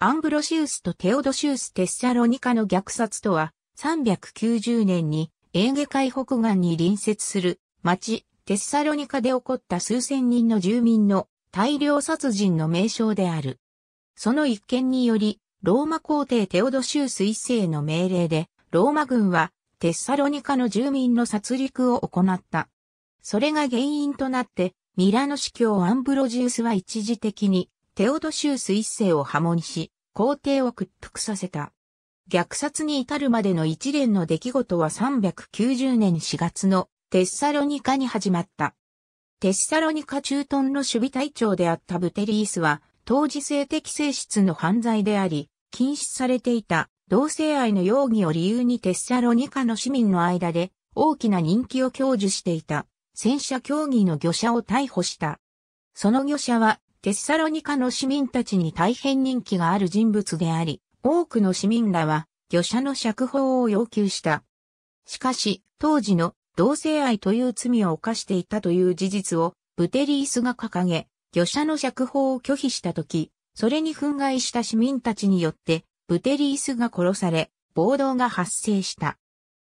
アンブロシウスとテオドシウス・テッサロニカの虐殺とは、390年にエーゲ海北岸に隣接する町、テッサロニカで起こった数千人の住民の大量殺人の名称である。その一件により、ローマ皇帝テオドシウス一世の命令で、ローマ軍はテッサロニカの住民の殺戮を行った。それが原因となって、ミラノ司教アンブロジウスは一時的にテオドシウス一世を破門し、皇帝を屈服させた。虐殺に至るまでの一連の出来事は390年4月のテッサロニカに始まった。テッサロニカ駐屯の守備隊長であったブテリースは、当時性的性質の犯罪であり、禁止されていた同性愛の容疑を理由にテッサロニカの市民の間で大きな人気を享受していた戦車競技の漁者を逮捕した。その漁者はテッサロニカの市民たちに大変人気がある人物であり、多くの市民らは漁者の釈放を要求した。しかし、当時の同性愛という罪を犯していたという事実をブテリースが掲げ、漁者の釈放を拒否したとき、それに憤慨した市民たちによって、ブテリースが殺され、暴動が発生した。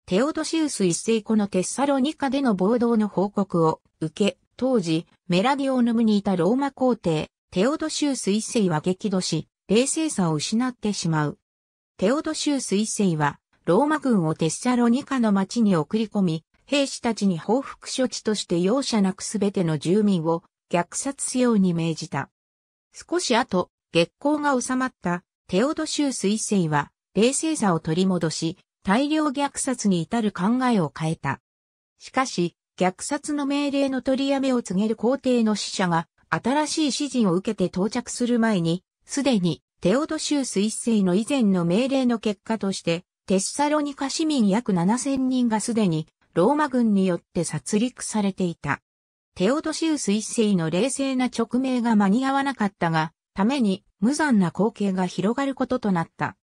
テオドシウス一世このテッサロニカでの暴動の報告を受け、当時、メラディオヌムにいたローマ皇帝、テオドシウス一世は激怒し、冷静さを失ってしまう。テオドシウス一世は、ローマ軍をテッサロニカの町に送り込み、兵士たちに報復処置として容赦なくすべての住民を虐殺しように命じた。少し後、月光が収まったテオドシウス一世は冷静さを取り戻し、大量虐殺に至る考えを変えた。しかし、虐殺の命令の取りやめを告げる皇帝の使者が新しい指示を受けて到着する前に、すでにテオドシウス一世の以前の命令の結果として、テッサロニカ市民約7000人がすでにローマ軍によって殺戮されていた。テオドシウス一世の冷静な直命が間に合わなかったが、ために無残な光景が広がることとなった。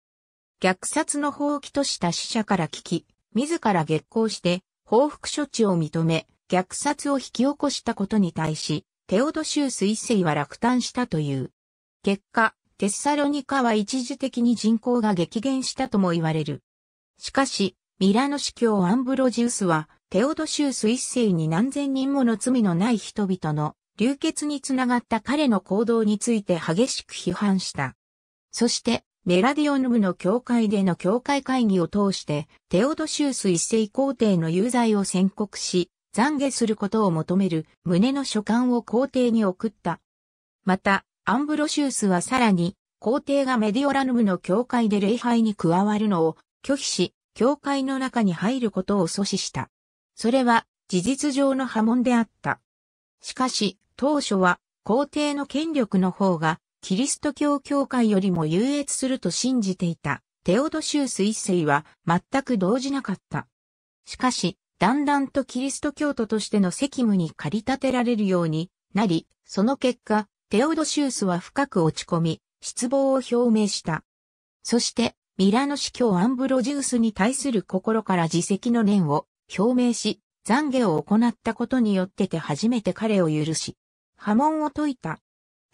虐殺の放棄とした死者から聞き、自ら激光して報復処置を認め、虐殺を引き起こしたことに対し、テオドシウス一世は落胆したという。結果、テッサロニカは一時的に人口が激減したとも言われる。しかし、ミラノ司教アンブロジウスは、テオドシウス一世に何千人もの罪のない人々の流血につながった彼の行動について激しく批判した。そして、メラディオヌムの教会での教会会議を通して、テオドシウス一世皇帝の有罪を宣告し、懺悔することを求める旨の書簡を皇帝に送った。また、アンブロシウスはさらに、皇帝がメディオラヌムの教会で礼拝に加わるのを拒否し、教会の中に入ることを阻止した。それは事実上の破門であった。しかし、当初は皇帝の権力の方がキリスト教教会よりも優越すると信じていたテオドシウス一世は全く動じなかった。しかし、だんだんとキリスト教徒としての責務に駆り立てられるようになり、その結果、テオドシウスは深く落ち込み、失望を表明した。そして、ミラノ司教アンブロジウスに対する心から自責の念を表明し、懺悔を行ったことによってて初めて彼を許し、破門を解いた。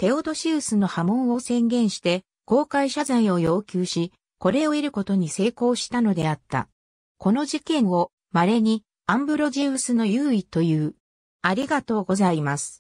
テオドシウスの波紋を宣言して、公開謝罪を要求し、これを得ることに成功したのであった。この事件を稀にアンブロジウスの優位という。ありがとうございます。